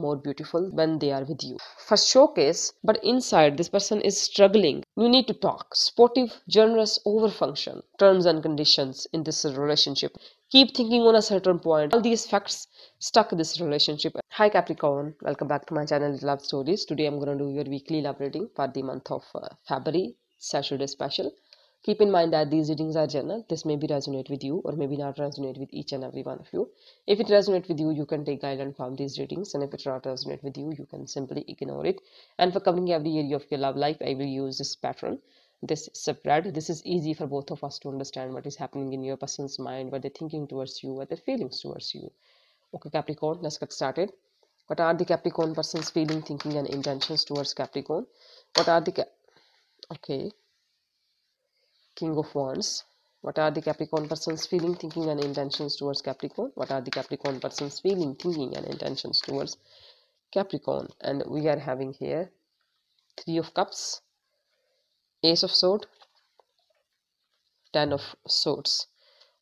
more beautiful when they are with you. For showcase but inside this person is struggling. You need to talk. Sportive generous overfunction. Terms and conditions in this relationship. Keep thinking on a certain point. All these facts stuck in this relationship. Hi capricorn. Welcome back to my channel love stories. Today i'm going to do your weekly love reading for the month of uh, february saturday special keep in mind that these readings are general. This may be resonate with you or maybe not resonate with each and every one of you. If it resonates with you you can take guidance from these readings. And if it not resonate with you you can simply ignore it. And for covering every area of your love life i will use this pattern this spread this is easy for both of us to understand what is happening in your person's mind what they're thinking towards you what their feelings towards you. Okay capricorn let's get started. What are the capricorn person's feeling thinking and intentions towards capricorn? What are the okay King of Wands. What are the Capricorn person's feeling, thinking, and intentions towards Capricorn? What are the Capricorn person's feeling, thinking, and intentions towards Capricorn? And we are having here Three of Cups, Ace of Swords, Ten of Swords.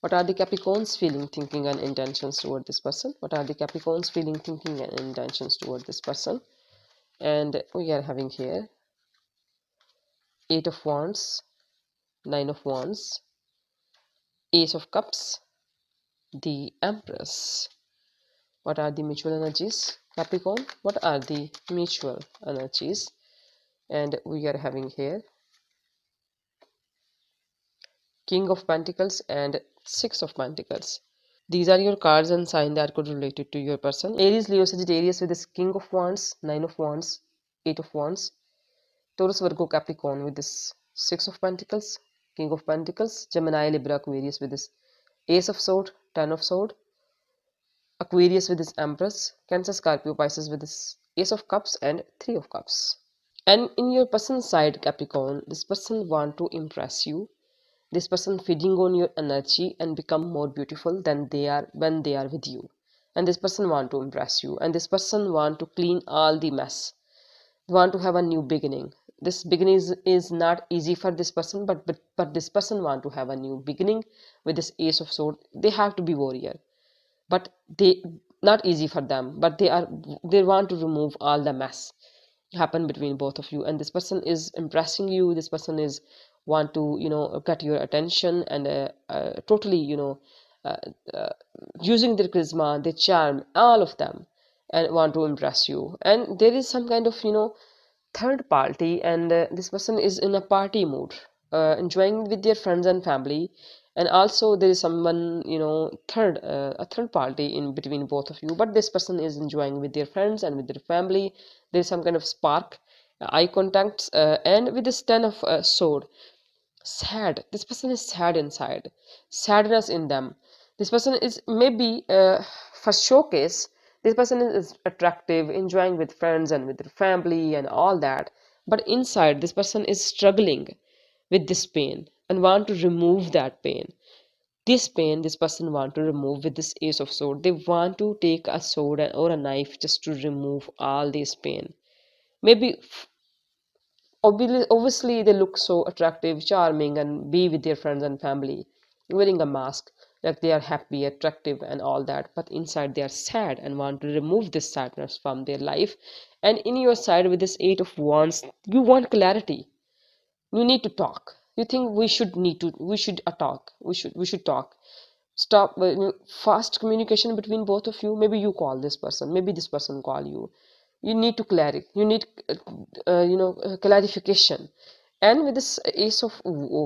What are the Capricorns feeling, thinking, and intentions toward this person? What are the Capricorns feeling, thinking, and intentions toward this person? And we are having here Eight of Wands, nine of wands ace of cups the empress. What are the mutual energies? Capricorn what are the mutual energies? And we are having here king of pentacles and six of pentacles. These are your cards and sign that could related to your person. Aries leo sagittarius with this king of wands nine of wands eight of wands. Taurus virgo capricorn with this six of pentacles King of Pentacles, Gemini, Libra, Aquarius with this Ace of Sword, Ten of Sword, Aquarius with this Empress, Cancer, Scorpio, Pisces with this Ace of Cups and Three of Cups. And in your person side, Capricorn, this person want to impress you. This person feeding on your energy and become more beautiful than they are when they are with you. And this person want to impress you. And this person want to clean all the mess. Want to have a new beginning this beginning is, is not easy for this person but, but but this person want to have a new beginning with this ace of sword they have to be warrior. But they not easy for them but they are they want to remove all the mess happen between both of you. And this person is impressing you. This person is want to you know get your attention and uh, uh, totally you know uh, uh using their charisma their charm all of them and want to impress you. And there is some kind of you know third party and uh, this person is in a party mood uh, enjoying with their friends and family. And also there is someone you know third uh, a third party in between both of you. But this person is enjoying with their friends and with their family. There is some kind of spark uh, eye contacts uh, and with this ten of uh, sword. Sad. This person is sad inside. Sadness in them. This person is maybe for showcase this person is attractive enjoying with friends and with their family and all that. But inside this person is struggling with this pain and want to remove that pain. This pain this person want to remove with this ace of sword they want to take a sword or a knife just to remove all this pain. Maybe obviously they look so attractive charming and be with their friends and family wearing a mask like they are happy attractive and all that but inside they are sad and want to remove this sadness from their life. And in your side with this eight of wands you want clarity. You need to talk. You think we should need to we should uh, talk. We should we should talk. Stop uh, fast communication between both of you. Maybe you call this person. Maybe this person call you. You need to clarify you need uh, uh, you know clarification and with this ace of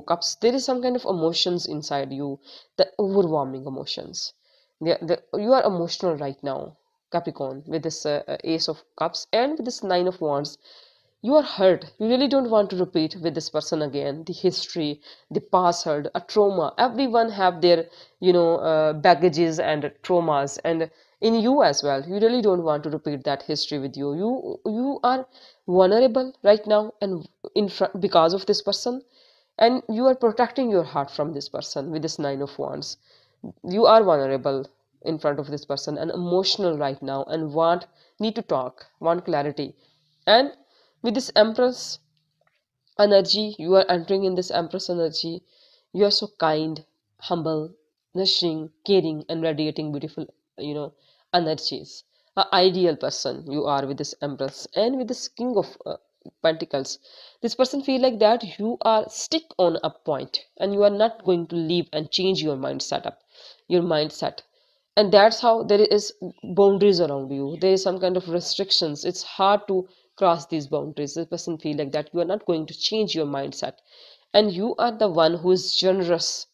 cups there is some kind of emotions inside you the overwhelming emotions. The, the, you are emotional right now capricorn with this uh, uh, ace of cups and with this nine of wands. You are hurt. You really don't want to repeat with this person again. The history the past hurt a trauma. Everyone have their you know uh, baggages and traumas. And in you as well. You really don't want to repeat that history with you. You you are vulnerable right now and in front because of this person. And you are protecting your heart from this person with this nine of wands. You are vulnerable in front of this person and emotional right now and want need to talk want clarity. And with this empress energy you are entering in this empress energy. You are so kind humble nurturing caring and radiating beautiful you know energies. A ideal person you are with this empress and with this king of uh, pentacles. This person feel like that you are stick on a point and you are not going to leave and change your mind setup your mindset. And that's how there is boundaries around you. There is some kind of restrictions. It's hard to cross these boundaries. The person feel like that you are not going to change your mindset. And you are the one who is generous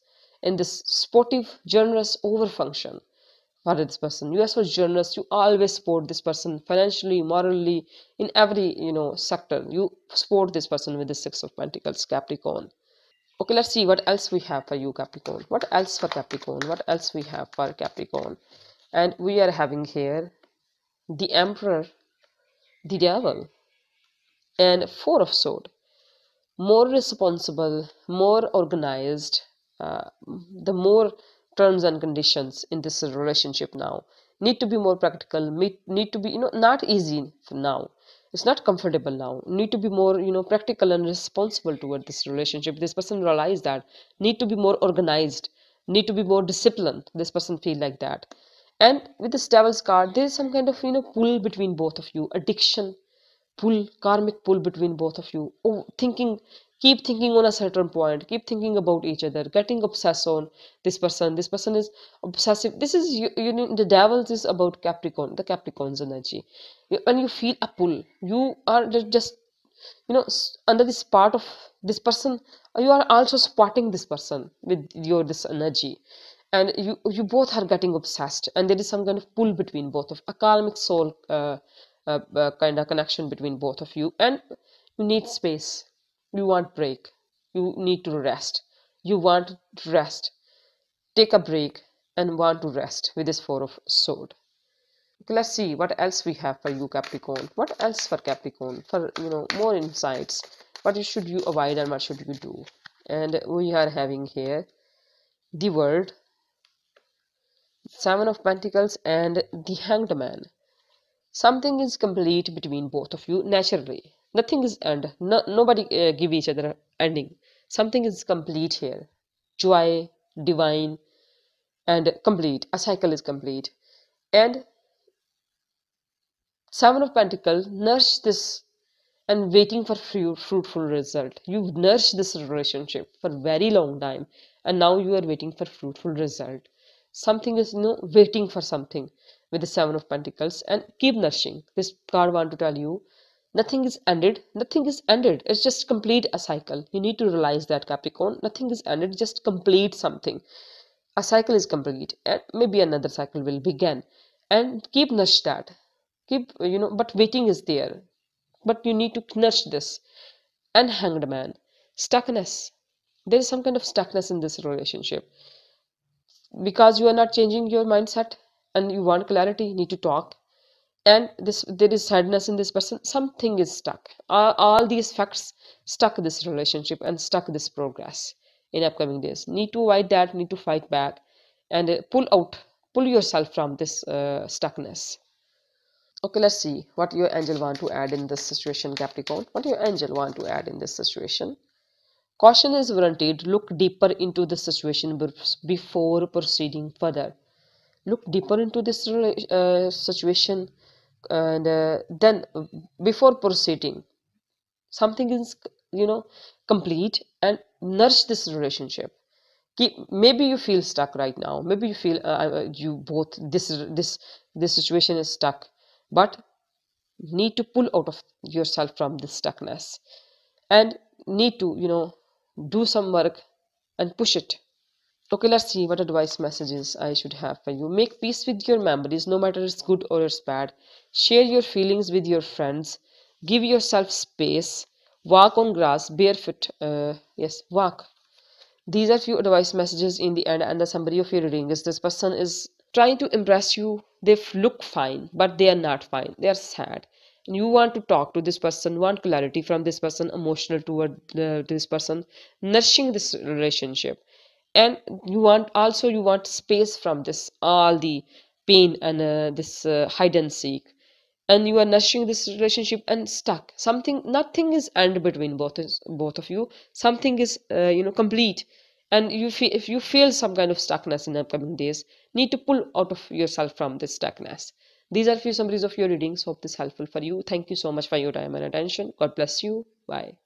in this sportive generous over function for this person. You are so generous you always support this person financially morally in every you know sector. You support this person with the six of pentacles capricorn. Okay let's see what else we have for you capricorn. What else for capricorn? What else we have for capricorn? And we are having here the emperor the devil and four of sword more responsible more organized uh, the more terms and conditions in this relationship now. Need to be more practical need to be you know not easy now. It's not comfortable now. Need to be more you know practical and responsible toward this relationship. This person realize that. Need to be more organized. Need to be more disciplined. This person feel like that. And with this devil's card there is some kind of you know pull between both of you. Addiction pull karmic pull between both of you. Oh thinking keep thinking on a certain point. Keep thinking about each other. Getting obsessed on this person. This person is obsessive. This is you, you know the devils is about capricorn the capricorn's energy. When you feel a pull you are just you know under this part of this person you are also spotting this person with your this energy. And you you both are getting obsessed. And there is some kind of pull between both of a karmic soul uh, kind of connection between both of you. And you need space. You want break. You need to rest. You want rest. Take a break and want to rest with this four of sword let's see what else we have for you capricorn. What else for capricorn? For you know more insights. What should you avoid and what should you do? And we are having here the world seven of pentacles and the hanged man something is complete between both of you naturally. Nothing is end. No, nobody uh, give each other ending. Something is complete here. Joy divine and complete. A cycle is complete. And seven of pentacles nourish this and waiting for fruitful result. You've nourished this relationship for very long time and now you are waiting for fruitful result. Something is you know waiting for something with the seven of pentacles and keep nourishing. This card want to tell you nothing is ended nothing is ended. It's just complete a cycle. You need to realize that capricorn. Nothing is ended just complete something. A cycle is complete and maybe another cycle will begin. And keep nurse that. Keep you know but waiting is there. But you need to nurse this. And hanged man. Stuckness. There is some kind of stuckness in this relationship. Because you are not changing your mindset and you want clarity you need to talk. And this there is sadness in this person. Something is stuck. All, all these facts stuck this relationship and stuck this progress in upcoming days. Need to avoid that need to fight back and uh, pull out pull yourself from this uh, stuckness. Okay let's see what your angel want to add in this situation capricorn. What your angel want to add in this situation? Caution is warranted. Look deeper into the situation before proceeding further look deeper into this uh, situation and uh, then before proceeding something is you know complete and nurse this relationship. Keep, maybe you feel stuck right now. Maybe you feel uh, uh you both this this this situation is stuck. But need to pull out of yourself from this stuckness. And need to you know do some work and push it Okay, let's see what advice messages I should have for you. Make peace with your memories, no matter it's good or it's bad. Share your feelings with your friends. Give yourself space. Walk on grass, barefoot. Uh, yes, walk. These are few advice messages in the end, and the summary of your reading is this person is trying to impress you. They look fine, but they are not fine. They are sad. And you want to talk to this person, want clarity from this person, emotional toward uh, this person, nourishing this relationship and you want also you want space from this all the pain and uh, this uh, hide and seek. And you are nurturing this relationship and stuck. Something nothing is end between both is, both of you. Something is uh, you know complete. And you feel if you feel some kind of stuckness in upcoming days need to pull out of yourself from this stuckness. These are few summaries of your readings. Hope this helpful for you. Thank you so much for your time and attention. God bless you. Bye